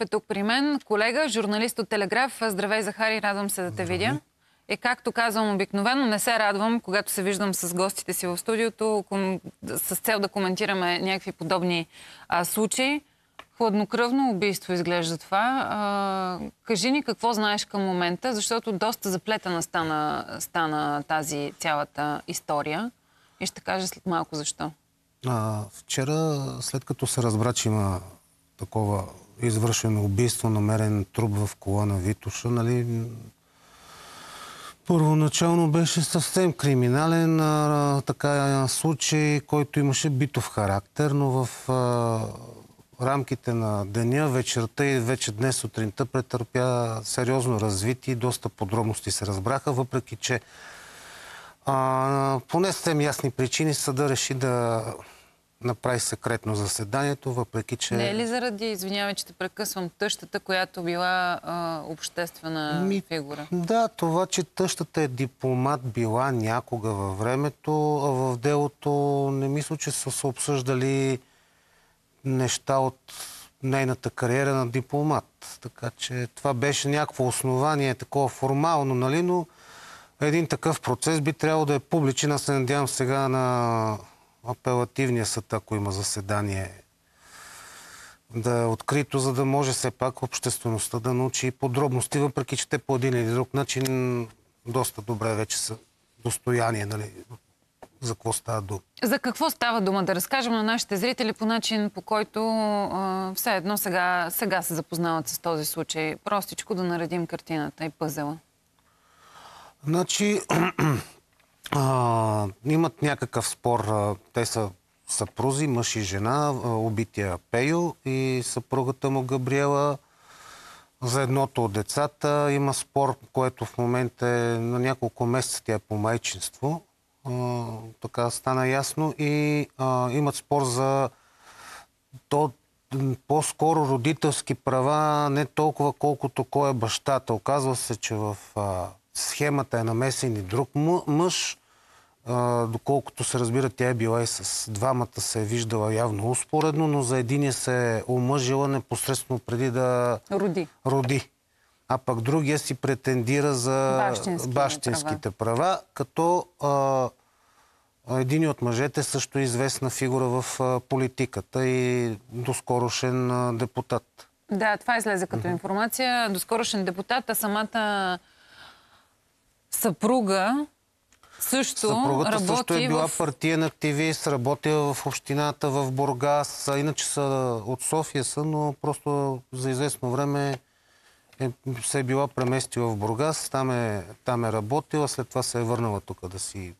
е тук при мен. Колега, журналист от Телеграф. Здравей, Захари, радвам се да те видя. И както казвам обикновено, не се радвам, когато се виждам с гостите си в студиото, с цел да коментираме някакви подобни а, случаи. Хладнокръвно убийство изглежда това. А, кажи ни какво знаеш към момента, защото доста заплетена стана, стана тази цялата история. И ще кажа след малко защо. А, вчера, след като се разбра, че има такова извършено убийство, намерен труп в кола на Витуша, нали, първоначално беше съвсем криминален а, така, случай, който имаше битов характер, но в а, рамките на деня, вечерта и вече днес сутринта претърпя сериозно развитие и доста подробности се разбраха, въпреки че а, поне съвсем ясни причини съда реши да направи секретно заседанието, въпреки че... Не е ли заради, извинявай, че те прекъсвам, тъщата, която била а, обществена Ми, фигура? Да, това, че тъщата е дипломат била някога във времето, а в делото не мисля, че са се обсъждали неща от нейната кариера на дипломат. Така че това беше някакво основание, такова формално, нали, но един такъв процес би трябвало да е публичен. Аз се надявам сега на апелативния съд, ако има заседание, да е открито, за да може все пак обществеността да научи подробности, въпреки че те по един или друг начин доста добре вече са достояние, нали, за какво става дума. За какво става дума? Да разкажем на нашите зрители по начин, по който а, все едно сега, сега се запознават с този случай. Простичко да наредим картината и пъзела. Значи, а, имат някакъв спор. Те са съпрузи, мъж и жена, убития Пейо и съпругата му Габриела. За едното от децата има спор, което в момента е на няколко месеца тя е по майчинство. А, така стана ясно. И а, имат спор за то, по-скоро родителски права, не толкова колкото кой е бащата. Оказва се, че в а, схемата е намесен и друг мъж. А, доколкото се разбира, тя е била и с двамата се е виждала явно успоредно, но за единия се е омъжила непосредствено преди да роди. роди. А пък другия си претендира за Бащински бащинските права, права като а, един от мъжете също е известна фигура в а, политиката и доскорошен а, депутат. Да, това излезе като информация. Доскорошен депутат, а самата съпруга също Съпругата работи също е била в... партиен активист, работила в общината в Бургас. Иначе са от София са, но просто за известно време е, се е била преместила в Бургас. Там е, там е работила, след това се е върнала тук да си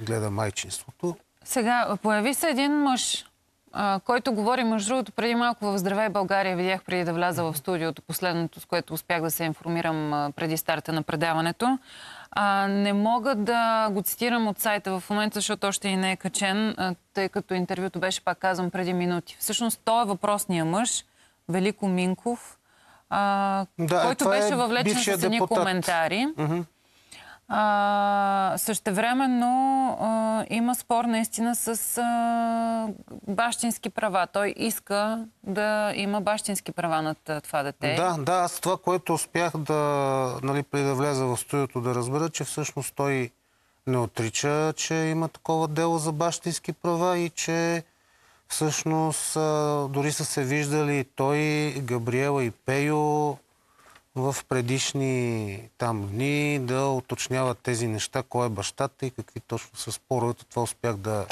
гледа майчинството. Сега, появи се един мъж, а, който говори, между другото, преди малко в Здравей България видях преди да вляза в студиото, последното, с което успях да се информирам а, преди старта на предаването. А, не мога да го цитирам от сайта в момента, защото още и не е качен, тъй като интервюто беше, пак казвам, преди минути. Всъщност, той е въпросният мъж, Велико Минков, а, да, който беше е въвлечен с едни коментари. Uh-huh. А, същевременно а, има спор наистина с а, бащински права. Той иска да има бащински права над това дете. Да, да, аз това, което успях да, нали, преди да влеза в студиото, да разбера, че всъщност той не отрича, че има такова дело за бащински права и че всъщност дори са се виждали той, Габриела и Пейо, в предишни там дни да уточняват тези неща, кой е бащата и какви точно са споровете. Това успях да,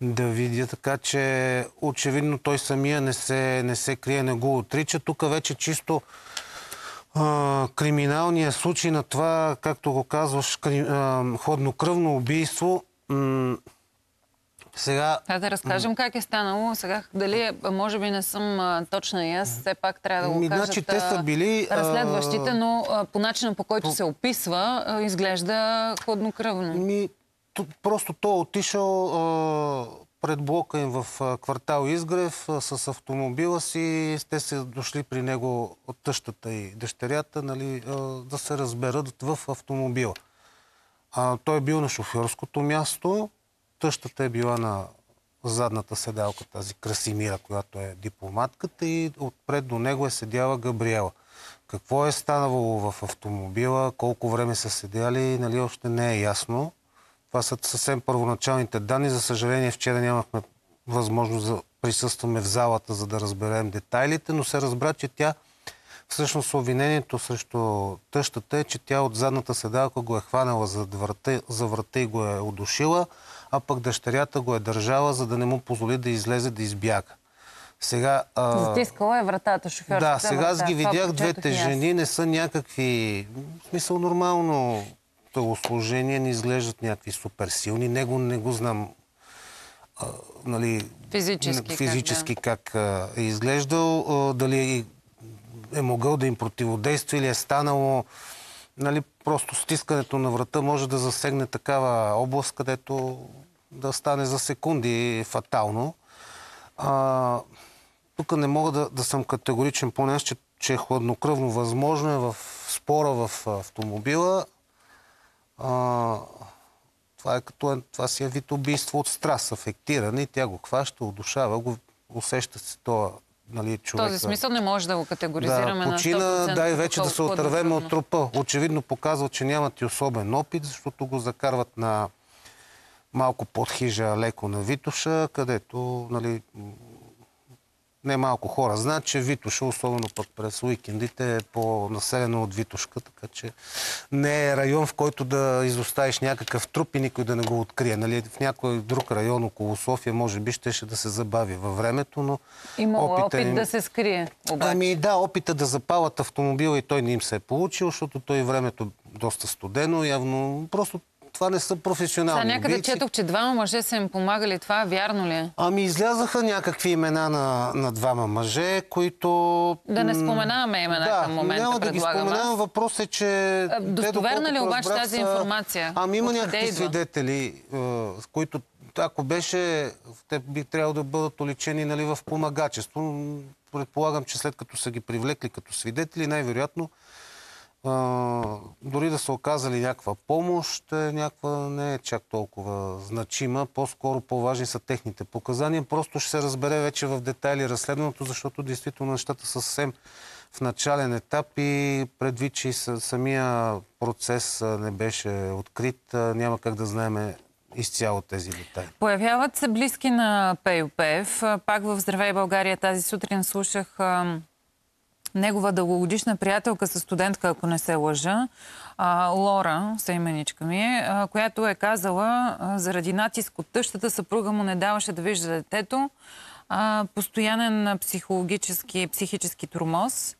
да видя, така че очевидно той самия не се, не се крие, не го отрича. Тук вече чисто а, криминалния случай на това, както го казваш, ходнокръвно убийство, м- сега... А да разкажем как е станало. Сега, дали, е, може би не съм а, точна и аз, все пак трябва да го кажа. Значи, те са били... Разследващите, но а, по начина по който по... се описва, а, изглежда ходнокръвно. Ми, то, просто той е отишъл а, пред блока им в а, квартал Изгрев а, с автомобила си. Те са дошли при него от тъщата и дъщерята, нали, а, да се разберат в автомобила. А, той е бил на шофьорското място, тъщата е била на задната седалка, тази Красимира, която е дипломатката и отпред до него е седяла Габриела. Какво е станало в автомобила, колко време са седяли, нали, още не е ясно. Това са съвсем първоначалните данни. За съжаление, вчера нямахме възможност да присъстваме в залата, за да разберем детайлите, но се разбра, че тя всъщност обвинението срещу тъщата е, че тя от задната седалка го е хванала за врата, за врата и го е удушила, а пък дъщерята го е държала, за да не му позволи да излезе, да избяга. Сега, а... Затискала е вратата, шофьорската Да, сега аз ги видях, двете жени не са някакви, в смисъл нормално телосложение, не изглеждат някакви суперсилни. Него не го знам а, нали, физически, физически как, да. как е изглеждал, а, дали е могъл да им противодейства или е станало нали, просто стискането на врата може да засегне такава област, където да стане за секунди фатално. А, тук не мога да, да съм категоричен по нещо, че, че е хладнокръвно възможно е в спора в автомобила. А, това, е като, това си е вид убийство от страст, афектиране и тя го хваща, удушава, го усеща се това нали, човек. В този смисъл не може да го категоризираме да, почина, на 100%. дай вече да се отървем от трупа. Очевидно показва, че нямат и особен опит, защото го закарват на малко под хижа, леко на Витоша, където нали, не малко хора знаят, че Витоша, особено пък през уикендите, е по-населено от Витошка, така че не е район, в който да изоставиш някакъв труп и никой да не го открие. Нали? В някой друг район около София, може би, щеше да се забави във времето, но... Имало опит им... да се скрие, обаче. Ами да, опита да запалят автомобила и той не им се е получил, защото той времето доста студено, явно просто това не са професионални Сега някъде убийци. четох, че двама мъже са им помагали. Това вярно ли е? Ами излязаха някакви имена на, на двама мъже, които... Да не споменаваме имена да, към момента, няма да ги споменавам. Въпрос е, че... Достоверна ли обаче тази информация? Ами има някакви свидетели, с които ако беше, те би трябвало да бъдат уличени нали, в помагачество. Предполагам, че след като са ги привлекли като свидетели, най-вероятно дори да са оказали някаква помощ, е някаква не е чак толкова значима. По-скоро по-важни са техните показания. Просто ще се разбере вече в детайли разследването, защото действително нещата са съвсем в начален етап и предвид, че самия процес не беше открит, няма как да знаеме изцяло тези детайли. Появяват се близки на Пейо Пеев. Пак в Здравей България тази сутрин слушах негова дългогодишна приятелка с студентка, ако не се лъжа, Лора, съименичка ми е, която е казала, заради натиск от тъщата съпруга му не даваше да вижда детето, постоянен психологически, психически тормоз.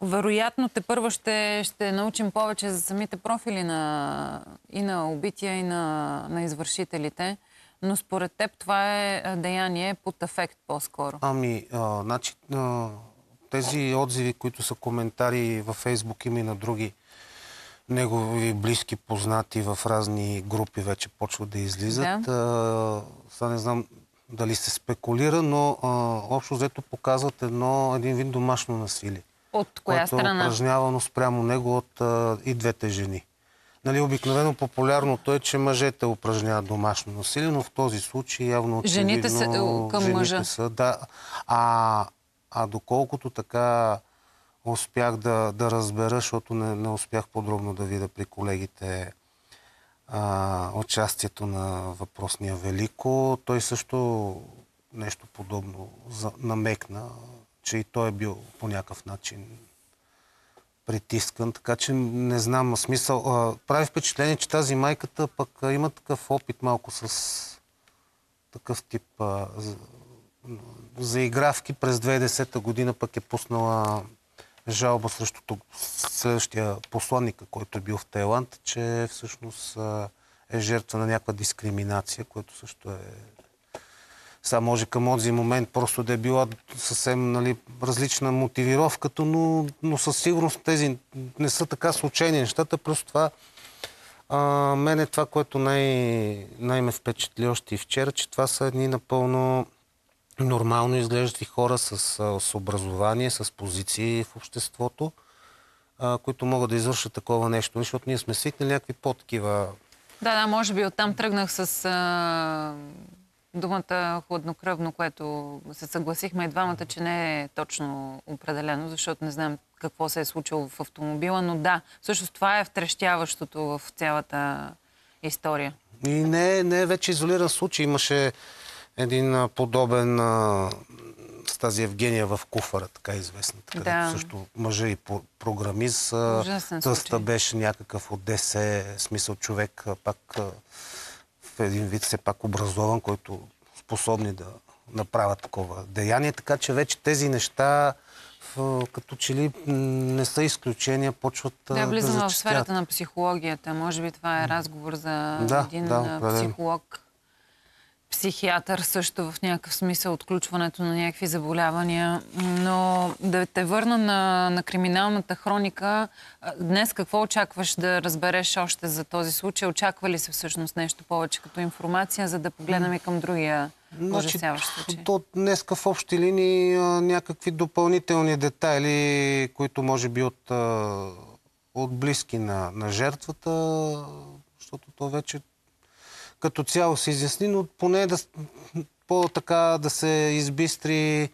Вероятно, те първо ще, ще научим повече за самите профили на, и на убития, и на, на извършителите. Но според теб това е деяние под ефект по-скоро. Ами, а, значи, а, тези отзиви, които са коментари във Фейсбук има и на други негови близки познати в разни групи вече почват да излизат. Да. сега не знам дали се спекулира, но а, общо взето показват едно, един вид домашно насилие. От коя което страна? е упражнявано спрямо него от а, и двете жени. Нали, обикновено популярното е, че мъжете упражняват домашно насилие, но в този случай явно. Жените са към жените мъжа. Са, да. А, а доколкото така успях да, да разбера, защото не, не успях подробно да видя при колегите а, участието на въпросния Велико, той също нещо подобно за, намекна, че и той е бил по някакъв начин притискан, така че не знам смисъл. Прави впечатление, че тази майката пък има такъв опит малко с такъв тип а, за, заигравки. През 2010 година пък е пуснала жалба срещу следващия посланника, който е бил в Тайланд, че всъщност е жертва на някаква дискриминация, което също е сега може към този момент просто да е била съвсем нали, различна мотивировката, но, но със сигурност тези не са така случайни нещата. Просто това а, мен е това, което най- най-ме впечатли още и вчера, че това са едни напълно нормално изглеждащи хора с, с образование, с позиции в обществото, а, които могат да извършат такова нещо. Защото ние сме свикнали някакви по-такива Да, да, може би оттам тръгнах с а, думата хладнокръвно, което се съгласихме и двамата, че не е точно определено, защото не знам какво се е случило в автомобила, но да, всъщност това е втрещяващото в цялата история. И не, не е вече изолиран случай. Имаше един подобен а, с тази Евгения в куфара, така известна. Където Да. също мъжа и програмист. Тъста беше някакъв от ДС, смисъл човек пак един вид все пак образован, който способни да направят такова деяние. Така че вече тези неща като че ли не са изключения, почват Да, да влизам в сферата на психологията. Може би това е разговор за Да, един да, психолог, психиатър също в някакъв смисъл отключването на някакви заболявания. Но да те върна на, на криминалната хроника. Днес какво очакваш да разбереш още за този случай? Очаква ли се всъщност нещо повече като информация, за да погледнем и към другия ужасяващ случай? Значи, То днеска в общи линии някакви допълнителни детайли, които може би от, от близки на, на жертвата, защото то вече като цяло се изясни, но поне да, по-така да се избистри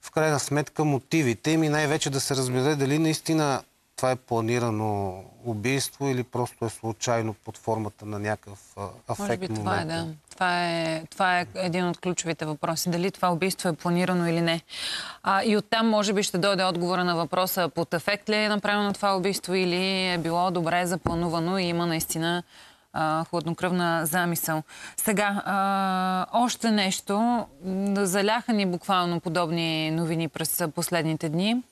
в крайна сметка мотивите им и най-вече да се разбере дали наистина това е планирано убийство или просто е случайно под формата на някакъв афект. Може би това е, да. Това е, това е един от ключовите въпроси. Дали това убийство е планирано или не. А, и оттам може би ще дойде отговора на въпроса под ефект ли е направено това убийство или е било добре запланувано и има наистина а, хладнокръвна замисъл. Сега, а, още нещо. Заляха ни буквално подобни новини през последните дни.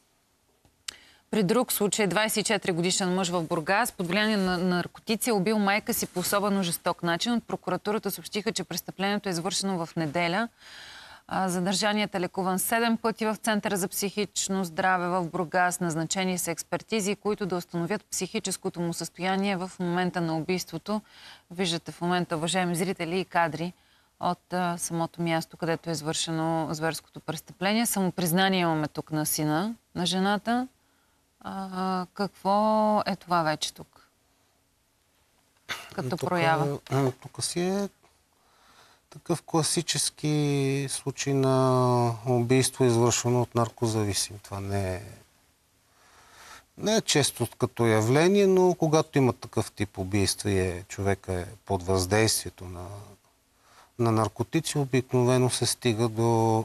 При друг случай, 24 годишен мъж в Бургас, под влияние на наркотици, е убил майка си по особено жесток начин. От прокуратурата съобщиха, че престъплението е извършено в неделя. А, Задържаният е лекуван 7 пъти в Центъра за психично здраве в Бургас. Назначени са експертизи, които да установят психическото му състояние в момента на убийството. Виждате в момента, уважаеми зрители и кадри, от а, самото място, където е извършено зверското престъпление. Самопризнание имаме тук на сина на жената. А, какво е това вече тук? Като Тук, проява. Тук си е такъв класически случай на убийство, извършено от наркозависим. Това не е, не е често като явление, но когато има такъв тип убийства и е, човека е под въздействието на, на наркотици, обикновено се стига до,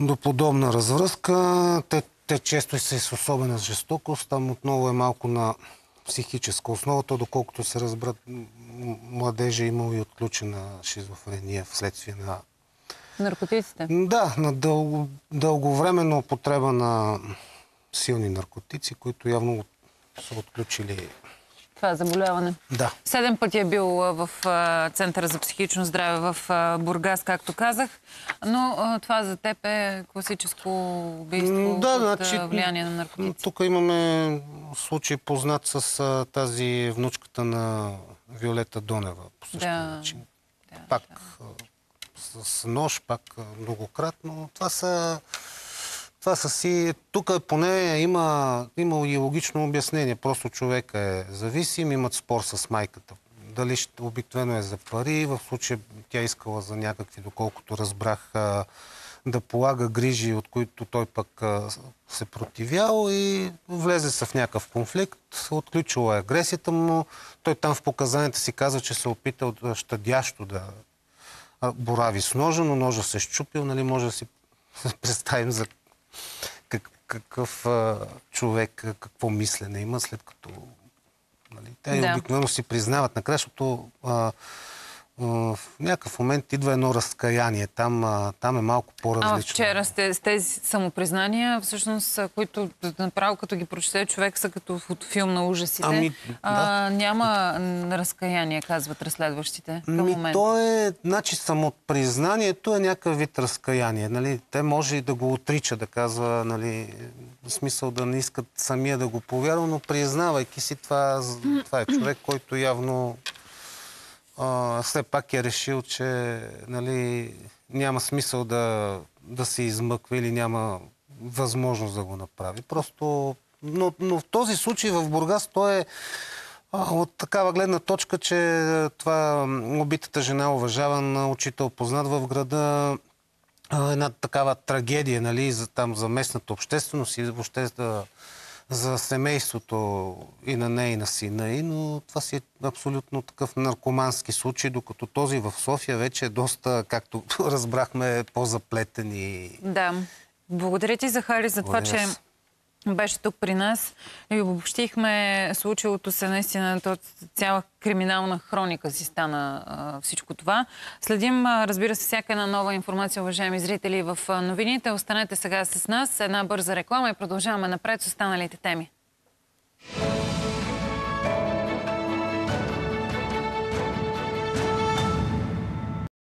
до подобна развръзка. Те, те често са с особена жестокост. Там отново е малко на психическа основа. То, доколкото се разбрат, м- младежа е имал и отключена шизофрения вследствие на... Наркотиците. Да, на дълго, дълговременна употреба на силни наркотици, които явно са отключили... Това заболяване. Да. Седем пъти е бил в Центъра за психично здраве в Бургас, както казах. Но това за теб е класическо убийство от Да, а, значи, влияние на наркотици. Тук имаме случай познат с тази внучката на Виолета Донева по същия Да. начин. Да, пак а, с нож, пак многократно. Това са, това са си... Тук поне има, има и логично обяснение. Просто човек е зависим, имат спор с майката. Дали ще, обикновено е за пари, в случая тя искала за някакви, доколкото разбрах, да полага грижи, от които той пък се противял и влезе се в някакъв конфликт, отключила е агресията му. Той там в показанията си казва, че се е опитал щадящо да борави с ножа, но ножа се е щупил, нали, може да си представим за как, какъв а, човек, какво мислене има, след като нали, те Да. обикновено си признават накрая, защото а, в някакъв момент идва едно разкаяние. Там, а, там е малко А по-различно. вчера с тези, с тези самопризнания, всъщност, а, които направо като ги прочете човек са като от филм на ужасите. Ами, а, няма разкаяние, казват разследващите към Ми, момента. то е, значи, самопризнанието е някакъв вид разкаяние. Нали? Те може и да го отрича, да казва, нали, в смисъл да не искат самия да го повярва, но признавайки си това, това е човек, който явно а, все пак е решил, че нали, няма смисъл да, да се измъква или няма възможност да го направи. Просто, но, но в този случай в Бургас той е А, От такава гледна точка, че това убитата жена, уважаван учител, познат в града, една такава трагедия, нали, за, там, за местната общественост и въобще за, за семейството и на нея и на сина и, но това си е абсолютно такъв наркомански случай, докато този в София вече е доста, както разбрахме, по-заплетен и... Да. Благодаря ти, Захари, за това, Благодаря че аз. Беше тук при нас и обобщихме случилото се наистина, цяла криминална хроника си стана а, всичко това. Следим, а, разбира се, всяка една нова информация, уважаеми зрители, в новините. Останете сега с нас. Една бърза реклама и продължаваме напред с останалите теми.